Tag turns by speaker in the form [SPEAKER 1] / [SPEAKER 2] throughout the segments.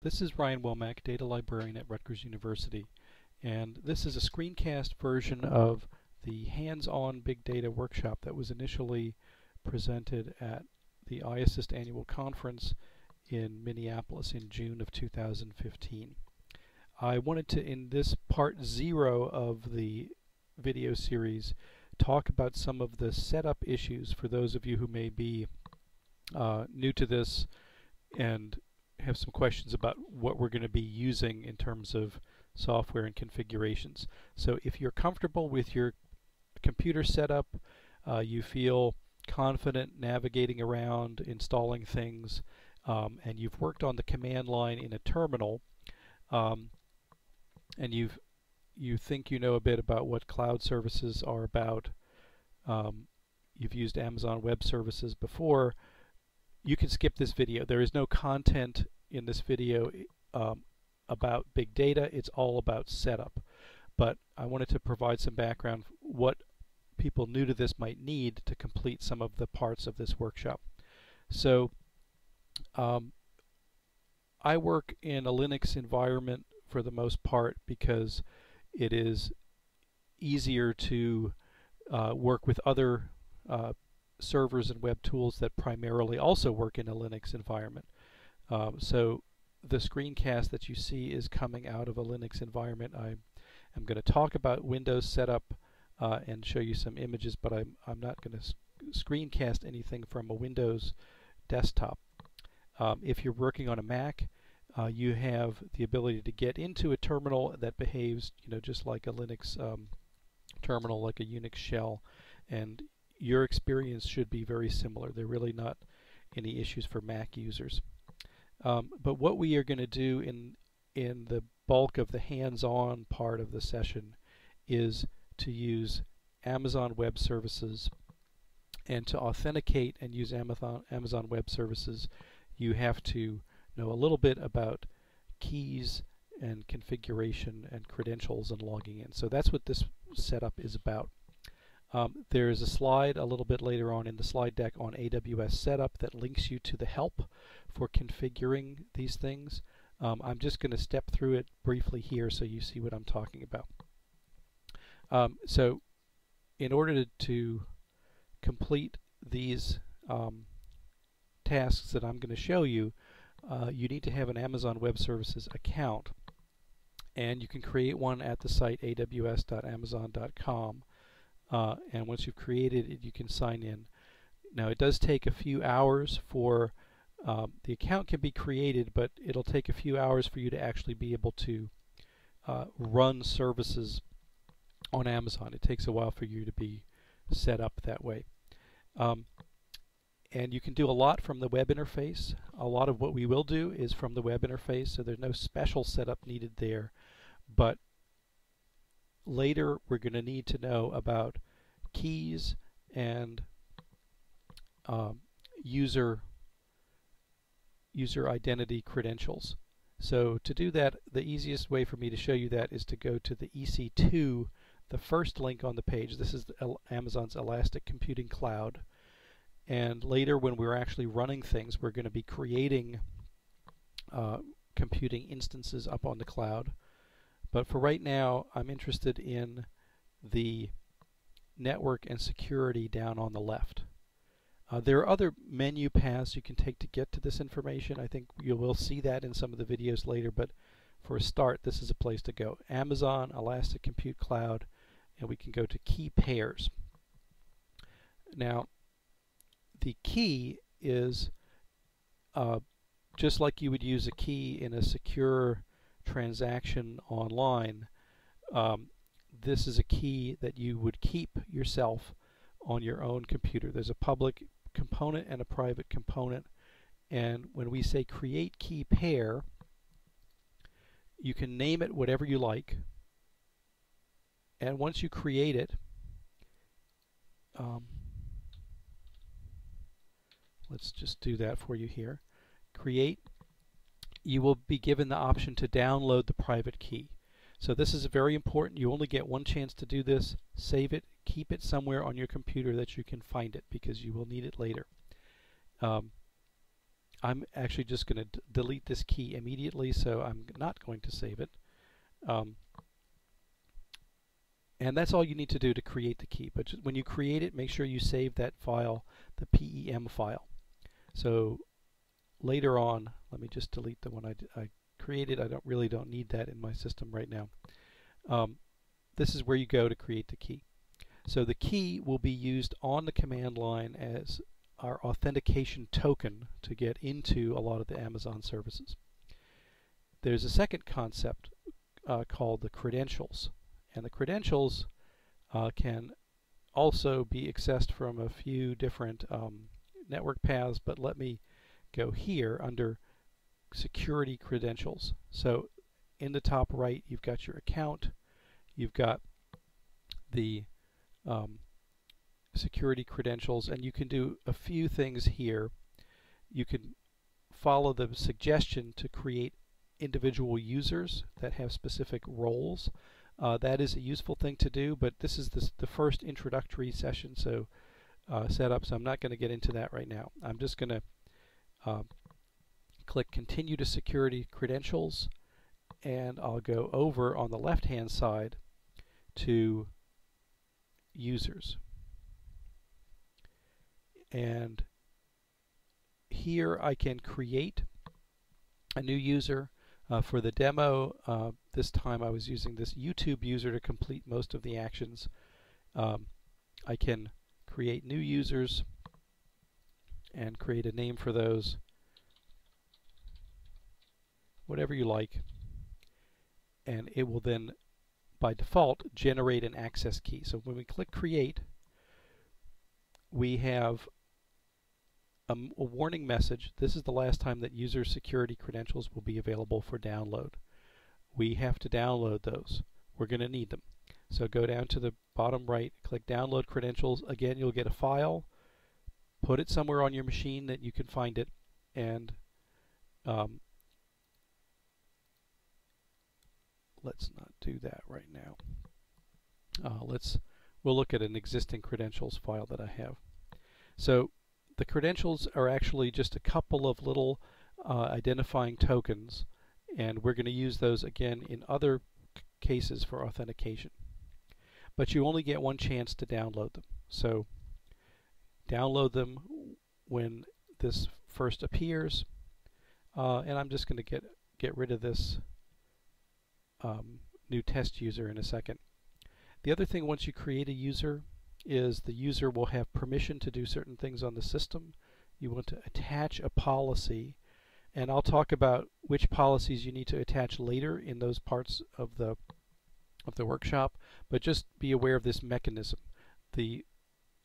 [SPEAKER 1] This is Ryan Womack, Data Librarian at Rutgers University, and this is a screencast version of the hands-on big data workshop that was initially presented at the IASSIST annual conference in Minneapolis in June of 2015. I wanted to, in this part zero of the video series, talk about some of the setup issues for those of you who may be uh, new to this and have some questions about what we're going to be using in terms of software and configurations. So if you're comfortable with your computer setup, uh, you feel confident navigating around, installing things, um, and you've worked on the command line in a terminal, um, and you've you think you know a bit about what cloud services are about, um, you've used Amazon Web Services before, you can skip this video. There is no content in this video um, about big data. It's all about setup. But I wanted to provide some background what people new to this might need to complete some of the parts of this workshop. So um, I work in a Linux environment for the most part because it is easier to uh, work with other uh, servers and web tools that primarily also work in a Linux environment. Um, so the screencast that you see is coming out of a Linux environment. I am going to talk about Windows setup uh, and show you some images, but I'm, I'm not going to screencast anything from a Windows desktop. Um, if you're working on a Mac, uh, you have the ability to get into a terminal that behaves, you know, just like a Linux um, terminal, like a Unix shell, and your experience should be very similar. There are really not any issues for Mac users. Um, but what we are going to do in in the bulk of the hands-on part of the session is to use Amazon Web Services and to authenticate and use Amazon Amazon Web Services you have to know a little bit about keys and configuration and credentials and logging in. So that's what this setup is about. Um, there is a slide a little bit later on in the slide deck on AWS setup that links you to the help for configuring these things. Um, I'm just going to step through it briefly here so you see what I'm talking about. Um, so in order to, to complete these um, tasks that I'm going to show you, uh, you need to have an Amazon Web Services account and you can create one at the site aws.amazon.com uh, and once you've created it you can sign in. Now it does take a few hours for um, the account can be created but it'll take a few hours for you to actually be able to uh, run services on Amazon. It takes a while for you to be set up that way. Um, and you can do a lot from the web interface. A lot of what we will do is from the web interface, so there's no special setup needed there. But later we're going to need to know about keys and um, user user identity credentials. So to do that, the easiest way for me to show you that is to go to the EC2, the first link on the page. This is Amazon's Elastic Computing Cloud. And later when we're actually running things, we're going to be creating uh, computing instances up on the cloud. But for right now, I'm interested in the network and security down on the left. Uh, there are other menu paths you can take to get to this information. I think you will see that in some of the videos later, but for a start, this is a place to go. Amazon, Elastic Compute Cloud, and we can go to key pairs. Now, the key is uh, just like you would use a key in a secure transaction online, um, this is a key that you would keep yourself on your own computer. There's a public component and a private component. And when we say create key pair, you can name it whatever you like. And once you create it, um, let's just do that for you here. Create you will be given the option to download the private key. So this is very important. You only get one chance to do this. Save it, keep it somewhere on your computer that you can find it because you will need it later. Um, I'm actually just going to delete this key immediately, so I'm not going to save it. Um, and that's all you need to do to create the key. But when you create it, make sure you save that file, the PEM file. So later on, let me just delete the one I, I created. I don't really don't need that in my system right now. Um, this is where you go to create the key. So the key will be used on the command line as our authentication token to get into a lot of the Amazon services. There's a second concept uh, called the credentials. And the credentials uh, can also be accessed from a few different um, network paths, but let me go here under security credentials. So in the top right, you've got your account, you've got the um, security credentials, and you can do a few things here. You can follow the suggestion to create individual users that have specific roles. Uh, that is a useful thing to do, but this is the, the first introductory session, so uh, setup, so I'm not going to get into that right now. I'm just going to uh, click Continue to Security Credentials, and I'll go over on the left-hand side to Users. And here I can create a new user. Uh, for the demo, uh, this time I was using this YouTube user to complete most of the actions. Um, I can create new users and create a name for those. Whatever you like. And it will then by default generate an access key. So when we click create we have a, a, warning message. This is the last time that user security credentials will be available for download. We have to download those. We're going to need them. So go down to the bottom right, click download credentials. Again, you'll get a file. Put it somewhere on your machine that you can find it and um, let's not do that right now. Uh, let's we'll look at an existing credentials file that I have. So the credentials are actually just a couple of little uh, identifying tokens and we're going to use those again in other cases for authentication but you only get one chance to download them. So download them when this first appears, uh, and I'm just going to get get rid of this um, new test user in a second. The other thing once you create a user is the user will have permission to do certain things on the system. You want to attach a policy and I'll talk about which policies you need to attach later in those parts of the of the workshop, but just be aware of this mechanism. The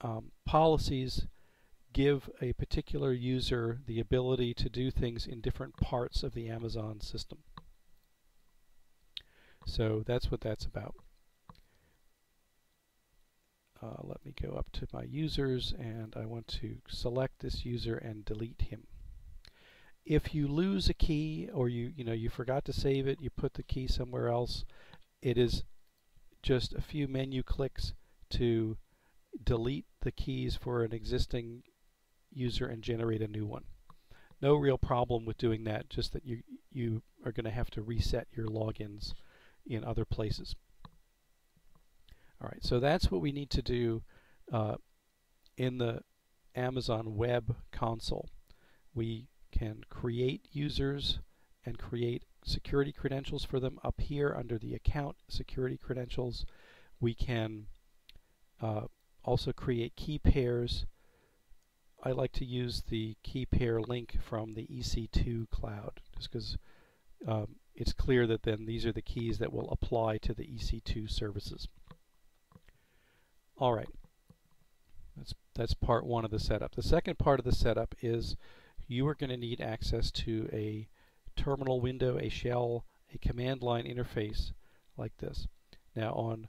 [SPEAKER 1] um, policies give a particular user the ability to do things in different parts of the Amazon system. So that's what that's about. Uh, let me go up to my users and I want to select this user and delete him. If you lose a key or you you know you forgot to save it, you put the key somewhere else, it is just a few menu clicks to delete the keys for an existing user and generate a new one. No real problem with doing that, just that you, you are going to have to reset your logins in other places. Alright, so that's what we need to do uh, in the Amazon Web Console. We can create users and create security credentials for them up here under the account security credentials. We can uh, also create key pairs. I like to use the key pair link from the EC2 cloud just because um, it's clear that then these are the keys that will apply to the EC2 services. All right, that's, that's part one of the setup. The second part of the setup is you are going to need access to a terminal window, a shell, a command line interface like this. Now on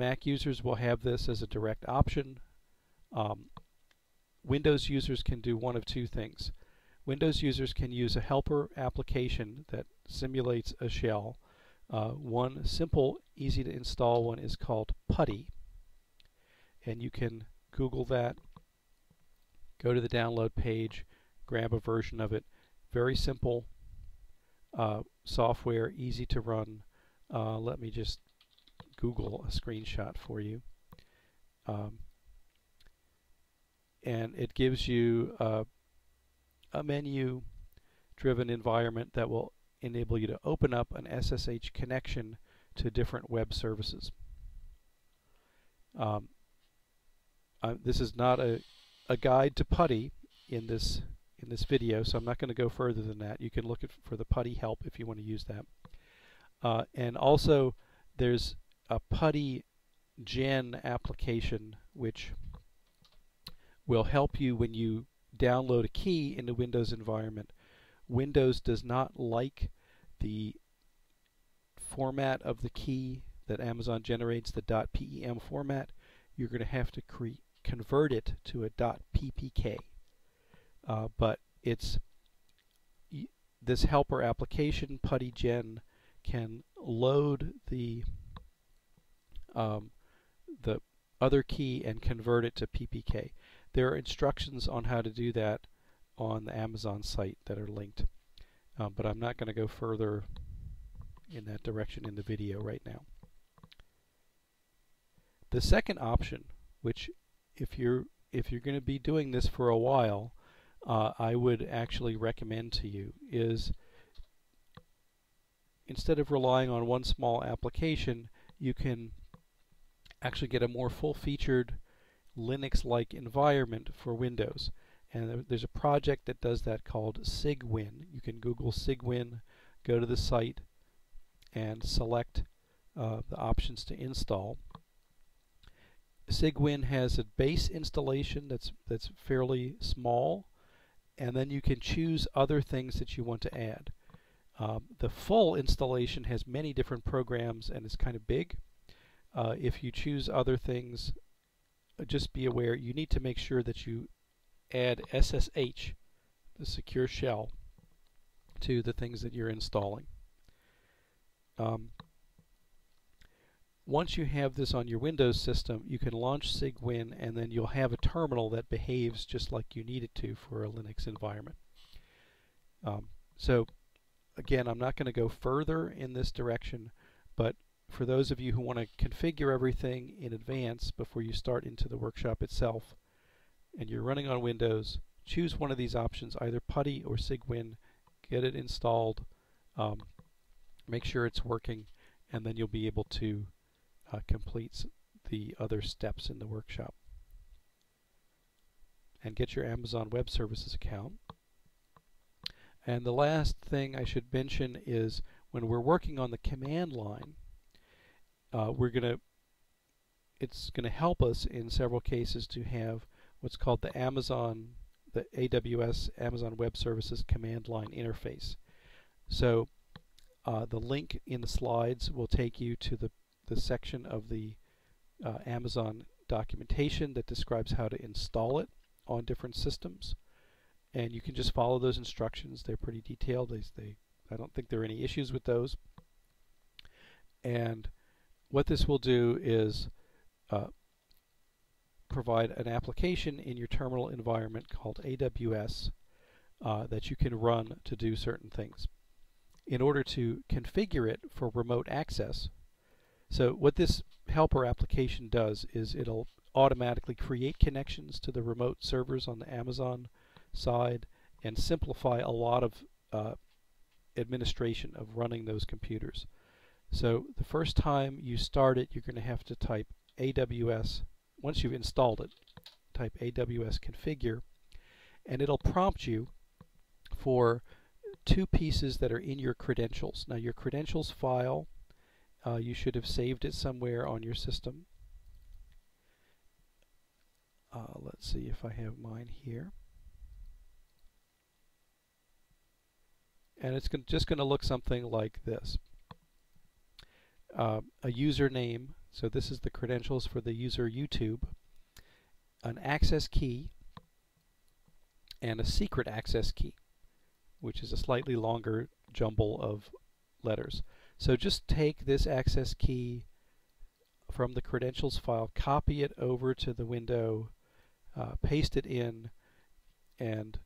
[SPEAKER 1] Mac users will have this as a direct option. Um, Windows users can do one of two things. Windows users can use a helper application that simulates a shell. Uh, one simple, easy to install one is called PuTTY. And you can Google that, go to the download page, grab a version of it. Very simple uh, software, easy to run. Uh, let me just Google a screenshot for you. Um, and it gives you a menu driven environment that will enable you to open up an SSH connection to different web services. Um, this is not a, a guide to PuTTY in this in this video, so I'm not going to go further than that. You can look at, for the PuTTY help if you want to use that. Uh, and also, there's a PuTTY Gen application which will help you when you download a key in the Windows environment. Windows does not like the format of the key that Amazon generates, the .pem format. You're going to have to convert it to a .ppk. Uh, but it's this helper application, PuTTYgen, can load the um, the other key and convert it to PPK. There are instructions on how to do that on the Amazon site that are linked. Um, but I'm not going to go further in that direction in the video right now. The second option, which if you're if you're going to be doing this for a while, uh, I would actually recommend to you is instead of relying on one small application, you can actually get a more full-featured Linux-like environment for Windows. And there's a project that does that called Cygwin. You can Google Cygwin, go to the site, and select uh, the options to install. Cygwin has a base installation that's that's fairly small, and then you can choose other things that you want to add. Um, the full installation has many different programs and is kind of big. Uh, if you choose other things, uh, just be aware you need to make sure that you add SSH, the secure shell, to the things that you're installing. Um, once you have this on your Windows system, you can launch Cygwin and then you'll have a terminal that behaves just like you need it to for a Linux environment. Um, so again, I'm not going to go further in this direction, for those of you who want to configure everything in advance before you start into the workshop itself, and you're running on Windows, choose one of these options, either PuTTY or Cygwin, get it installed, um, make sure it's working, and then you'll be able to uh, complete the other steps in the workshop. And get your Amazon Web Services account. And the last thing I should mention is when we're working on the command line, uh, we're going to it's going to help us in several cases to have what's called the Amazon the AWS Amazon Web Services command line interface. So uh, the link in the slides will take you to the, the section of the uh, Amazon documentation that describes how to install it on different systems. And you can just follow those instructions. They're pretty detailed. They, they, I don't think there are any issues with those. And what this will do is uh, provide an application in your terminal environment called AWS uh, that you can run to do certain things. In order to configure it for remote access, so what this helper application does is it'll automatically create connections to the remote servers on the Amazon side and simplify a lot of uh, administration of running those computers. So the first time you start it, you're going to have to type AWS. Once you've installed it, type AWS configure, and it'll prompt you for two pieces that are in your credentials. Now your credentials file, uh, you should have saved it somewhere on your system. Uh, let's see if I have mine here. And it's just going to look something like this uh, a username, so this is the credentials for the user YouTube, an access key, and a secret access key, which is a slightly longer jumble of letters. So just take this access key from the credentials file, copy it over to the window, uh, paste it in, and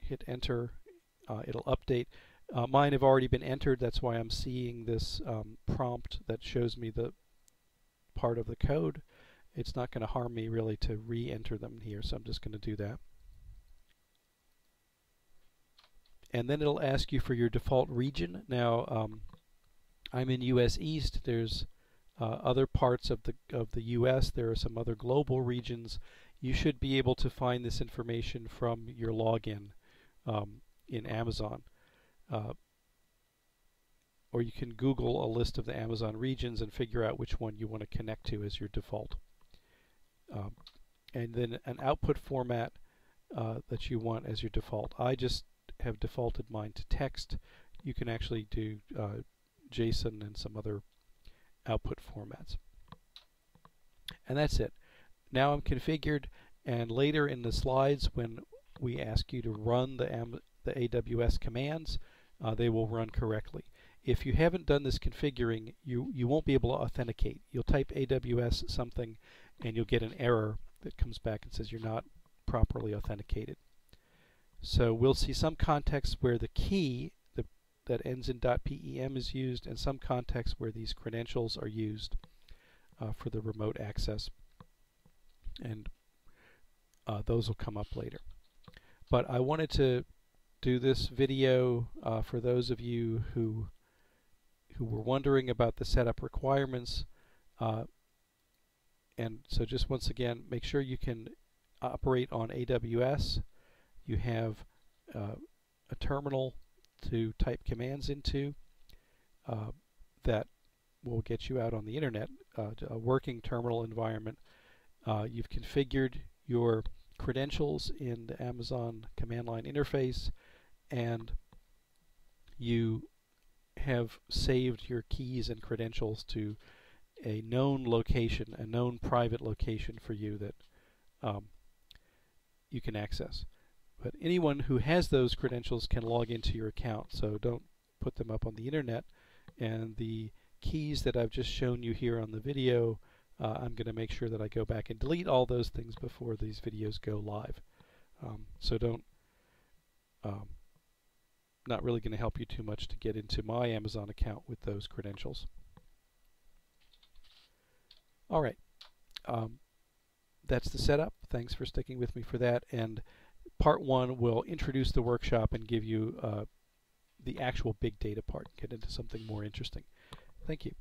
[SPEAKER 1] hit enter, uh, it'll update. Uh, mine have already been entered, that's why I'm seeing this um, prompt that shows me the part of the code. It's not going to harm me really to re-enter them here, so I'm just going to do that. And then it'll ask you for your default region. Now, um, I'm in US East. There's uh, other parts of the of the US. There are some other global regions. You should be able to find this information from your login um, in Amazon. Uh, or you can Google a list of the Amazon regions and figure out which one you want to connect to as your default. Um, and then an output format uh, that you want as your default. I just have defaulted mine to text. You can actually do uh, JSON and some other output formats. And that's it. Now I'm configured and later in the slides when we ask you to run the, the AWS commands, uh, they will run correctly. If you haven't done this configuring, you, you won't be able to authenticate. You'll type AWS something and you'll get an error that comes back and says you're not properly authenticated. So we'll see some contexts where the key the, that ends in .pem is used and some contexts where these credentials are used uh, for the remote access. And uh, those will come up later. But I wanted to do this video uh, for those of you who who were wondering about the setup requirements uh, and so just once again make sure you can operate on AWS you have uh, a terminal to type commands into uh, that will get you out on the internet uh, a working terminal environment. Uh, you've configured your credentials in the Amazon command line interface and you have saved your keys and credentials to a known location, a known private location for you that um, you can access. But anyone who has those credentials can log into your account, so don't put them up on the internet. And the keys that I've just shown you here on the video, uh, I'm going to make sure that I go back and delete all those things before these videos go live. Um, so don't um, not really going to help you too much to get into my Amazon account with those credentials. All right. Um, that's the setup. Thanks for sticking with me for that. And part one will introduce the workshop and give you uh, the actual big data part, get into something more interesting. Thank you.